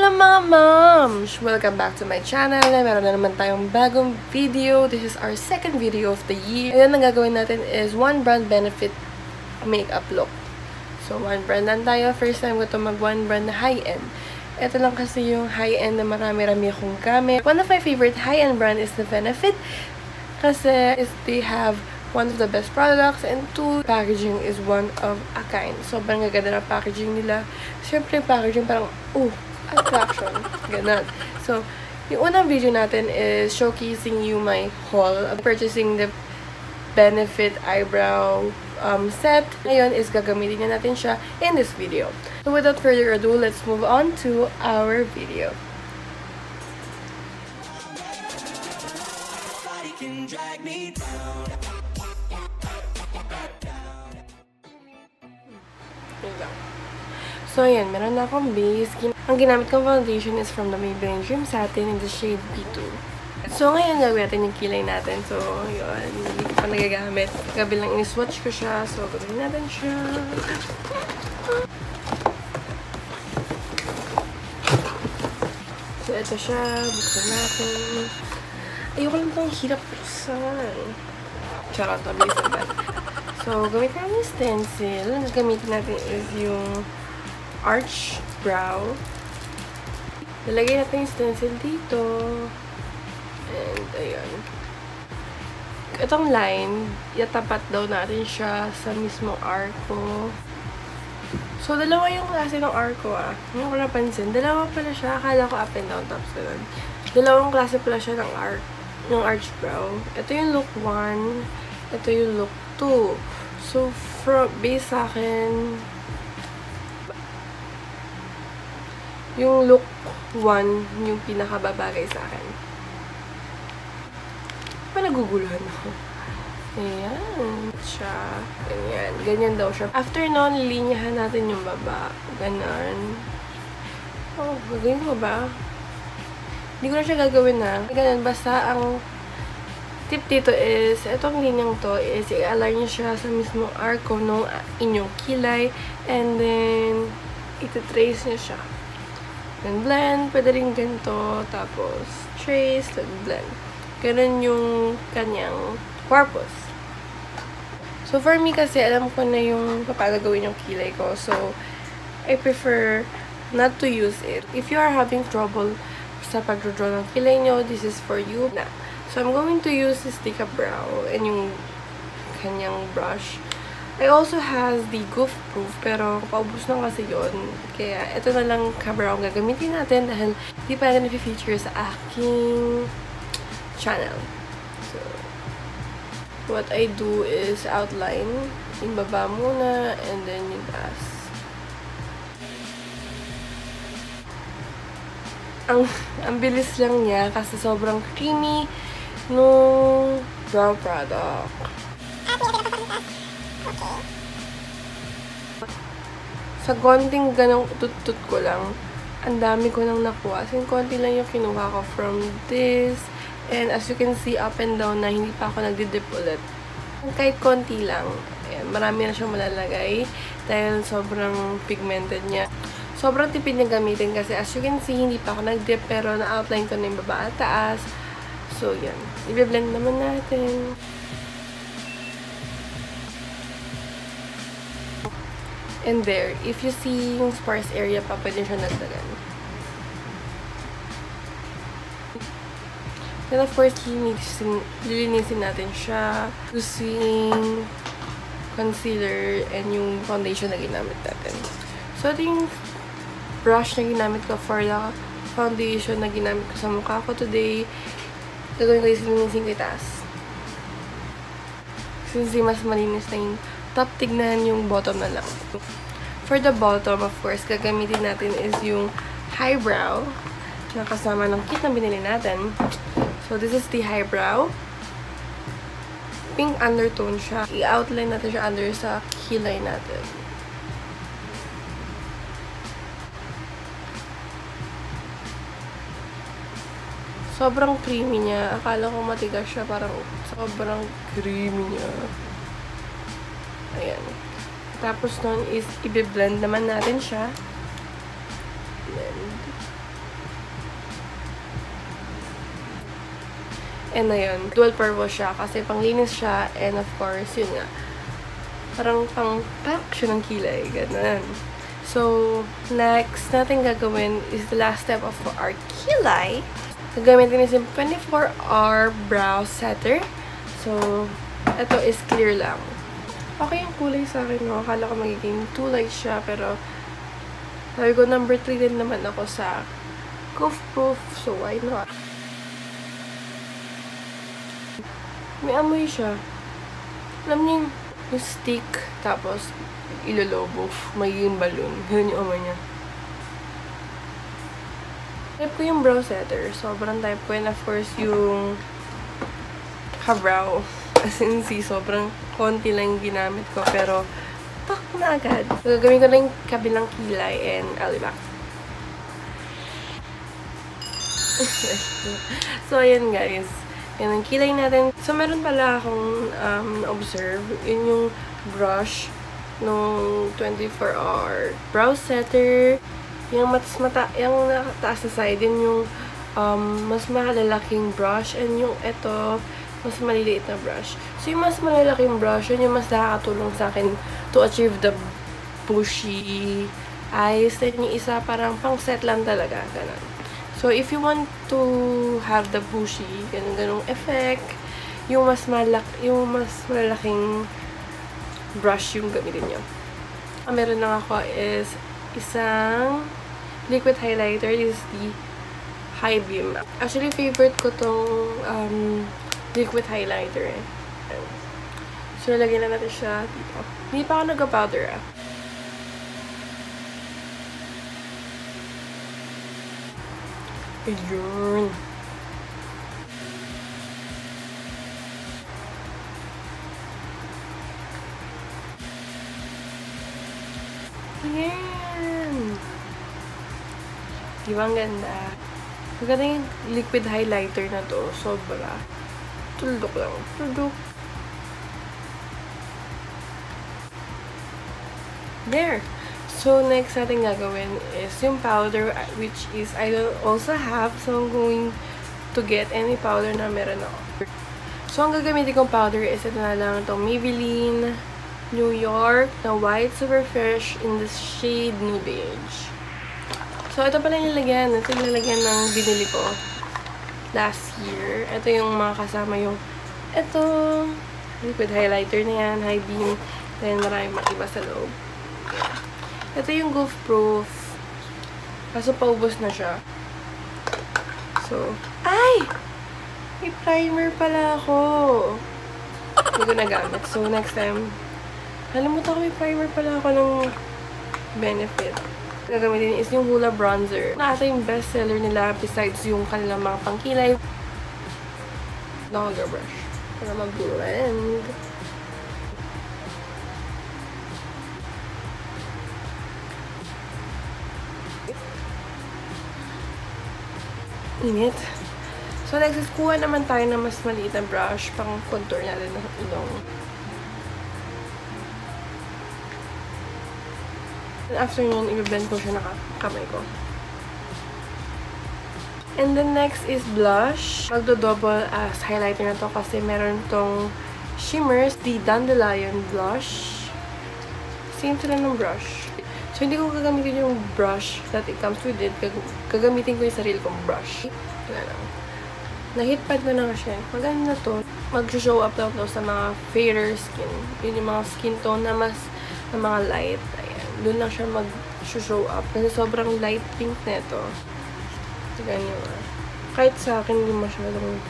Hello mga moms! Welcome back to my channel. Meron na naman tayong bagong video. This is our second video of the year. Ngayon ang gagawin natin is one brand benefit makeup look. So, one brand lang tayo. First time ko to mag one brand high-end. Ito lang kasi yung high-end na marami-rami akong gamit. One of my favorite high-end brand is the Benefit. Kasi is they have one of the best products and two, packaging is one of a kind. Sobrang gaganda ng packaging nila. Siyempre, packaging parang, uh, attraction. Ganon. So, yung unang video natin is showcasing you my haul purchasing the Benefit Eyebrow um, set. Ngayon is gagamitin na natin siya in this video. So, without further ado, let's move on to our video. So, ayan. Meron na akong base. Ang ginamit kong foundation is from the Maybelline Dream Satin in the shade B2. So, ngayon gagawin natin yung kilay natin. So, yun. Hindi ko pa nagagamit. Gabi lang in-swatch ko siya. So, gawin natin siya. So, ito siya. Buksan natin. Ayoko lang itong hirap buksan. Charot, mabilis naman. So, gamit natin yung stencil. Gamitin natin is yung arch brow. Nalagay natin yung stencil dito. And, ayun. Itong line, yatapat daw natin siya sa mismong arco. So, dalawa yung klase ng arco ah. Hindi ko napansin. Dalawa pala siya. Akala ko up and down tapos ganun. Dalawang klase pala siya ng arc, ng arch brow. Ito yung look 1. Ito yung look 2. So, from, base sa akin, yung look 1, yung pinakababagay sa akin. Pa naguguluhan ako. Ayan. Siya. Ganyan. Ganyan daw siya. After nun, lilinyahan natin yung baba. Ganon. Oh, gagawin ko ba? Hindi ko na siya gagawin na. Ganun. Basta ang tip dito is, itong linyang to is, i-align nyo siya sa mismong arco ng inyong kilay. And then, iti-trace nyo siya. Then blend, pwede rin ganito. Tapos, trace, then blend. Ganun yung kanyang purpose. So, for me kasi, alam ko na yung paano gawin yung kilay ko. So, I prefer not to use it. If you are having trouble sa pag-draw ng kilay nyo, this is for you na. So, I'm going to use this Up Brow and yung kanyang brush. I also has the Goof Proof, pero paubos na kasi yon Kaya, ito na lang ka-brow gagamitin natin dahil di pa na feature sa aking channel. So, what I do is outline yung baba muna and then yung taas. Ang, ang bilis lang niya kasi sobrang creamy nung brow product. Sa konting ganong tut-tut ko lang, ang dami ko nang nakuha. As konti lang yung kinuha ko from this. And as you can see, up and down na hindi pa ako nagdidip ulit. Kahit konti lang. Ayan, marami na siyang malalagay dahil sobrang pigmented niya. Sobrang tipid niya gamitin kasi as you can see, hindi pa ako nag-dip pero na-outline ko na yung baba at taas. So, yan. I-blend naman natin. And there, if you see yung sparse area pa, pwede siya nagdagan. Then, of course, lilinisin, lilinisin natin siya using concealer and yung foundation na ginamit natin. So, ito yung brush na ginamit ko for the foundation na ginamit ko sa mukha ko today. Gagawin ko yung lilinisin ko itaas. Since mas malinis na yung top, tignan yung bottom na lang. For the bottom, of course, gagamitin natin is yung highbrow na kasama ng kit na binili natin. So, this is the highbrow. Pink undertone siya. I-outline natin siya under sa kilay natin. Sobrang creamy niya. Akala ko matigas siya. Parang sobrang creamy niya. Ayan. Tapos nun is, ibe-blend naman natin siya. Blend. And ayun, dual purpose siya kasi panglinis siya and of course, yun nga, parang pang traction ng kilay, ganun. So, next natin gagawin is the last step of our kilay. Gagamitin is yung 24R Brow Setter. So, ito is clear lang. Okay yung kulay sa akin, no? Akala ko magiging too light siya, pero sabi ko, number 3 din naman ako sa Goof Proof, so why not? May amoy siya. Alam niyo yung, yung stick, tapos ilolobo, magiging balloon. Ganun yung amoy niya. Type ko yung brow setter. Sobrang type ko. And of course, yung ka-brow. As in, see, sobrang konti lang ginamit ko. Pero, pak na agad. Gagawin ko na yung kabilang kilay and I'll be back. so, ayan guys. Yan ang kilay natin. So, meron pala akong um, observe. Yun yung brush nung 24-hour brow setter. Yung mas mata, yung nakataas na side, yun yung um, mas malalaking brush. And yung ito, mas maliliit na brush. So, yung mas malalaking brush, yun yung mas nakakatulong sa akin to achieve the bushy eyes. Then yung isa, parang pang set lang talaga. Ganun. So, if you want to have the bushy, ganun ganung effect, yung mas malak yung mas malaking brush yung gamitin nyo. Ang meron lang ako is isang liquid highlighter. This is the High Beam. Actually, favorite ko tong um, liquid highlighter eh. So, lagyan na natin siya dito. Hindi pa ako nag-powder ah. Ayun. Ayan. Di ba ang ganda? Maganda yung liquid highlighter na to. Sobra. Tuldok lang. Tuldok. There. So, next natin gagawin is yung powder, which is I don't also have. So, I'm going to get any powder na meron ako. So, ang gagamitin kong powder is ito na lang itong Maybelline New York na White Super Fresh in the shade Nude Beige. So, ito pala yung nilagyan. Ito yung nilagyan ng binili ko last year. Ito yung mga kasama yung ito, liquid highlighter na yan, high beam, then maraming makiba sa loob. Ito yung Goof Proof. Kaso paubos na siya. So, ay! May primer pala ako. Hindi ko nagamit. So, next time, nalimutan ko may primer pala ako ng benefit. Gagamitin is yung Hula Bronzer. Na ata yung best seller nila besides yung kanilang mga pangkilay. Lager brush. Para mag-blend. Init. So, next is kuha naman tayo ng mas maliit na brush pang contour natin ng ilong. And after nun, i-blend ko siya na kamay ko. And then next is blush. Magdo-double as highlighter na to kasi meron tong shimmers, the Dandelion blush. Same sila ng brush. So, hindi ko gagamitin yung brush that it comes with it. Gag gagamitin ko yung sarili kong brush. Wala lang. Na-hit pad ko na siya. Maganda to. Mag-show up daw to sa mga fairer skin. Yun yung mga skin tone na mas na mga light. Doon lang siya mag-show up. Kasi sobrang light pink neto. Tignan nyo ah. Kahit sa akin, hindi masyadong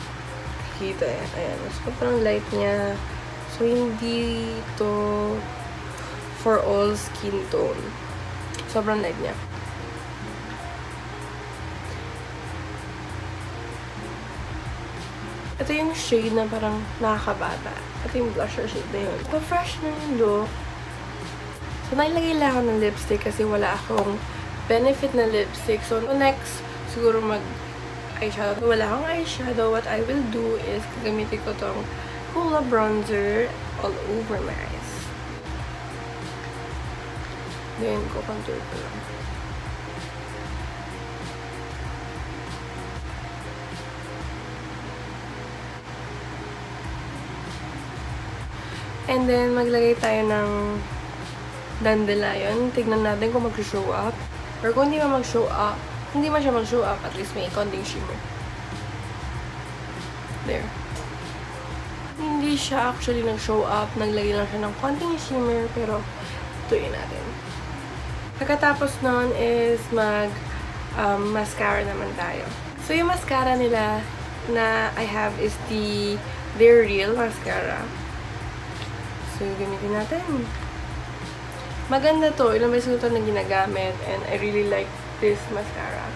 kita eh. Ayan. Sobrang light niya. So, hindi to for all skin tone. Sobrang light niya. Ito yung shade na parang nakakabata. Ito yung blusher shade na yun. Pa-fresh na yung look. Sumalagay lang ako ng lipstick kasi wala akong benefit na lipstick. So, next, siguro mag eyeshadow. Kung wala akong eyeshadow, what I will do is gagamitin ko tong Hoola bronzer all over my eyes. Then, ko contour ko lang. And then, maglagay tayo ng dandelion. Tignan natin kung mag-show up. Or kung hindi man mag-show up, hindi man siya mag-show up, at least may konting shimmer. There. Hindi siya actually nag-show up. Naglagay lang siya ng konting shimmer, pero tuyin natin. Pagkatapos nun is mag um, mascara naman tayo. So, yung mascara nila na I have is the They're Real mascara. So, gamitin natin. Maganda to. Ilang beses ko ito na ginagamit and I really like this mascara.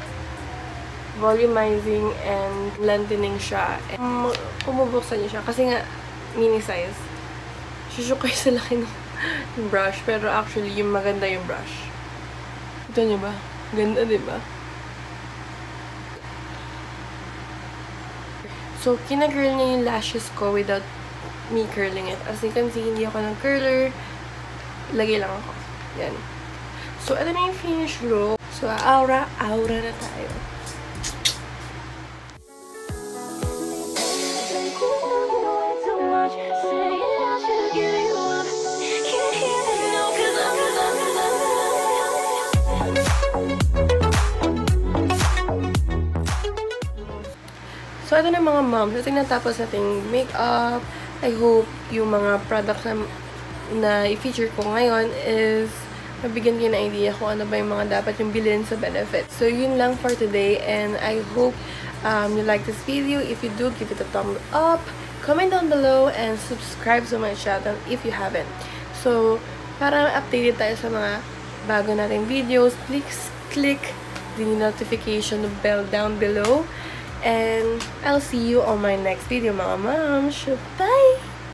Volumizing and lengthening siya. And pumubuksan niyo siya kasi nga mini size. Kayo sa laki ng brush pero actually yung maganda yung brush. Ito niyo ba? Ganda, di ba? So, kinagirl niya yung lashes ko without me curling it. As you can see, hindi ako ng curler. Lagay lang ako. Yan. So, ito na yung finished look. So, aura, aura na tayo. So, ito na mga moms. Ito yung natapos nating makeup. I hope yung mga products na, na i-feature ko ngayon is mabigyan kayo ng idea kung ano ba yung mga dapat yung bilhin sa benefits. So, yun lang for today and I hope um, you like this video. If you do, give it a thumbs up. Comment down below and subscribe to my channel if you haven't. So, para updated tayo sa mga bago nating videos, please click the notification bell down below. And I'll see you on my next video, mga moms. Bye!